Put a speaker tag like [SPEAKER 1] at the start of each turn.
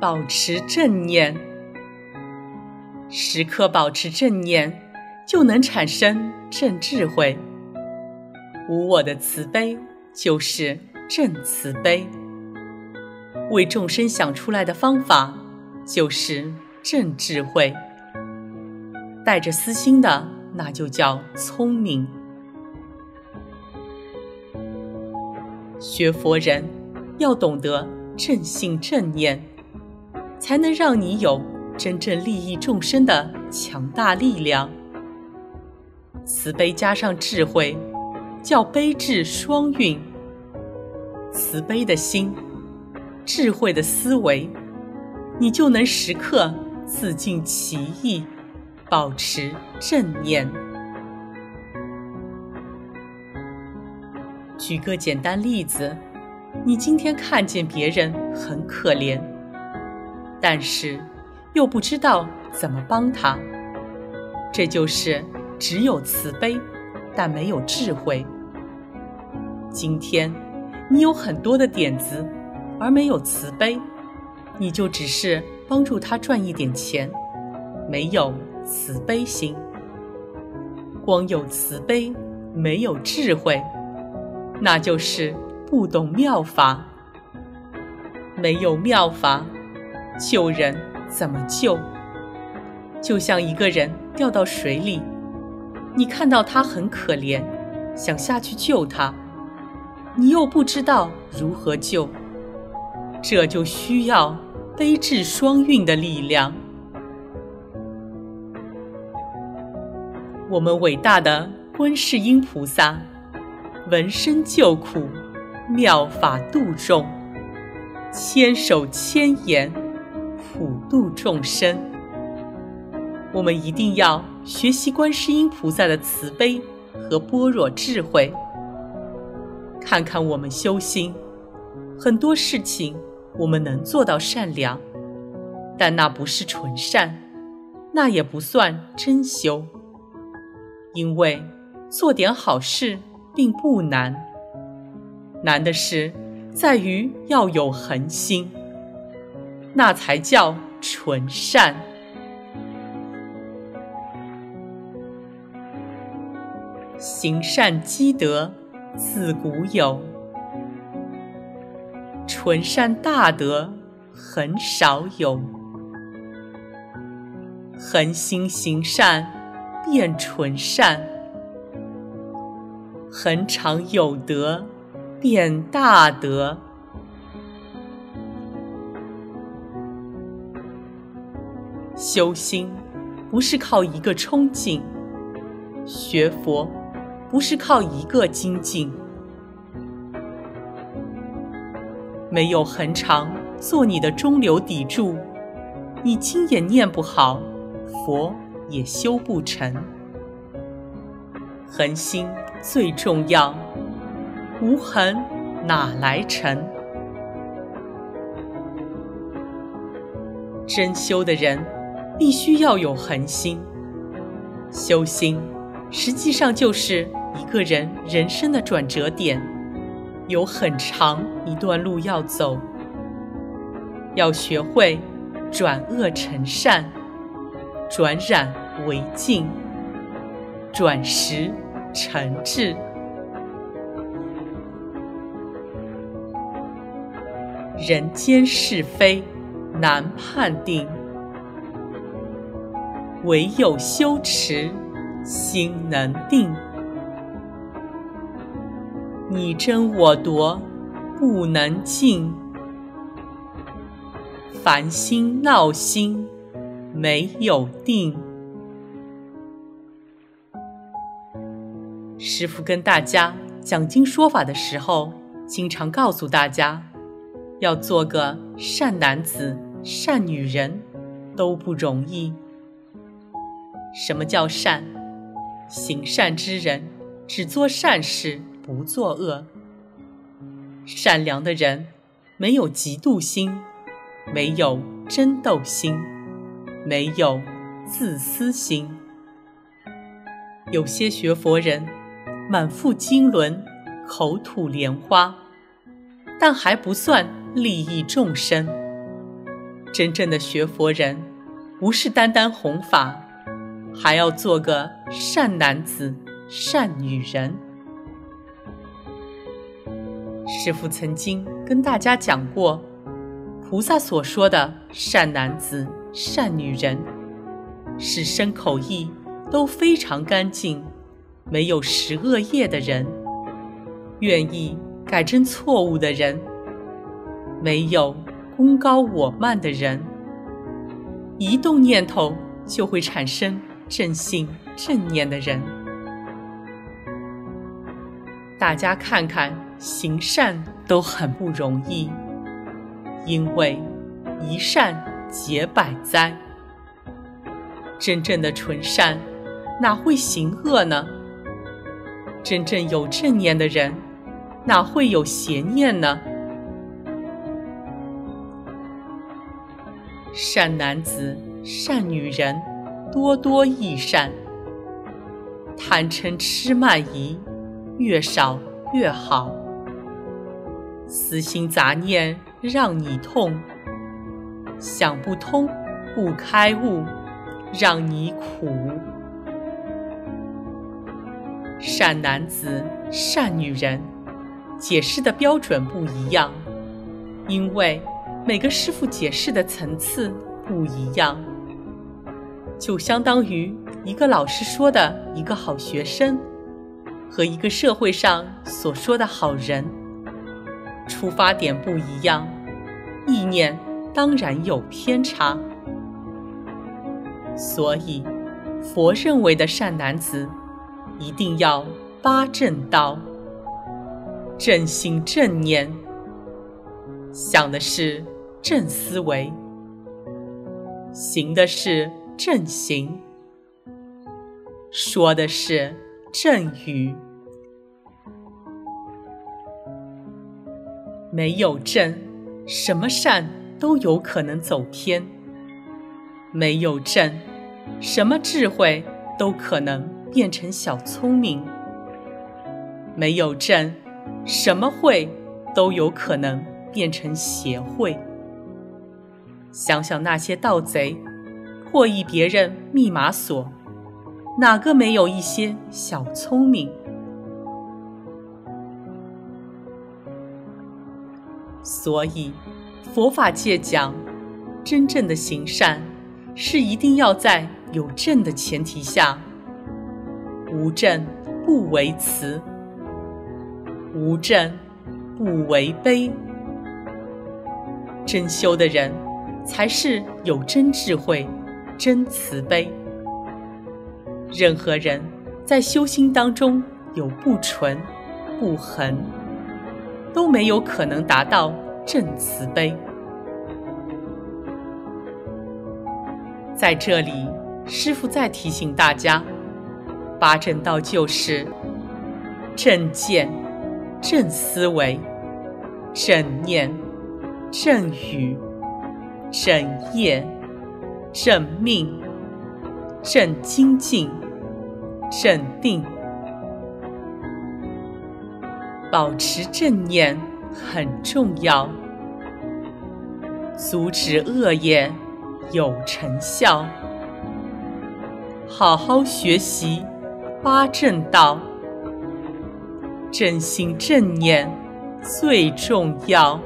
[SPEAKER 1] 保持正念，时刻保持正念，就能产生正智慧。无我的慈悲就是正慈悲，为众生想出来的方法就是正智慧。带着私心的，那就叫聪明。学佛人要懂得正信正念，才能让你有真正利益众生的强大力量。慈悲加上智慧。叫悲智双运，慈悲的心，智慧的思维，你就能时刻自尽其意，保持正念。举个简单例子，你今天看见别人很可怜，但是又不知道怎么帮他，这就是只有慈悲。但没有智慧。今天你有很多的点子，而没有慈悲，你就只是帮助他赚一点钱，没有慈悲心。光有慈悲，没有智慧，那就是不懂妙法。没有妙法，救人怎么救？就像一个人掉到水里。你看到他很可怜，想下去救他，你又不知道如何救，这就需要悲智双运的力量。我们伟大的观世音菩萨，闻声救苦，妙法度众，千手千眼，度众生。我们一定要。学习观世音菩萨的慈悲和般若智慧，看看我们修心，很多事情我们能做到善良，但那不是纯善，那也不算真修。因为做点好事并不难，难的是在于要有恒心，那才叫纯善。行善积德，自古有；纯善大德，很少有。恒心行善，变纯善；恒常有德，变大德。修心不是靠一个冲劲，学佛。不是靠一个精进，没有恒常做你的中流砥柱，你经也念不好，佛也修不成。恒心最重要，无恒哪来成？真修的人必须要有恒心，修心实际上就是。一个人人生的转折点，有很长一段路要走。要学会转恶成善，转染为净，转识成智。人间是非难判定，唯有修持心能定。你争我夺，不能静；烦心闹心，没有定。师父跟大家讲经说法的时候，经常告诉大家，要做个善男子、善女人，都不容易。什么叫善？行善之人，只做善事。不作恶，善良的人没有嫉妒心，没有争斗心，没有自私心。有些学佛人满腹经纶，口吐莲花，但还不算利益众生。真正的学佛人，不是单单弘法，还要做个善男子、善女人。师父曾经跟大家讲过，菩萨所说的善男子、善女人，是身口意都非常干净，没有十恶业的人，愿意改正错误的人，没有。功高我慢的人，一动念头就会产生正信正念的人。大家看看，行善都很不容易，因为一善解百灾。真正的纯善，哪会行恶呢？真正有正念的人，哪会有邪念呢？善男子、善女人，多多益善。贪嗔痴慢疑，越少越好。私心杂念让你痛，想不通不开悟，让你苦。善男子、善女人，解释的标准不一样，因为。每个师傅解释的层次不一样，就相当于一个老师说的一个好学生，和一个社会上所说的好人，出发点不一样，意念当然有偏差。所以，佛认为的善男子，一定要八正道，正心正念。想的是正思维，行的是正行，说的是正语。没有正，什么善都有可能走偏；没有正，什么智慧都可能变成小聪明；没有正，什么慧都有可能。变成邪会。想想那些盗贼，破译别人密码锁，哪个没有一些小聪明？所以，佛法界讲，真正的行善，是一定要在有正的前提下。无正不为慈，无正不为悲。真修的人，才是有真智慧、真慈悲。任何人在修心当中有不纯、不恒，都没有可能达到正慈悲。在这里，师父再提醒大家：八正道就是正见、正思维、正念。正语、正业、正命、正精进、正定，保持正念很重要，阻止恶业有成效。好好学习八正道，正心正念最重要。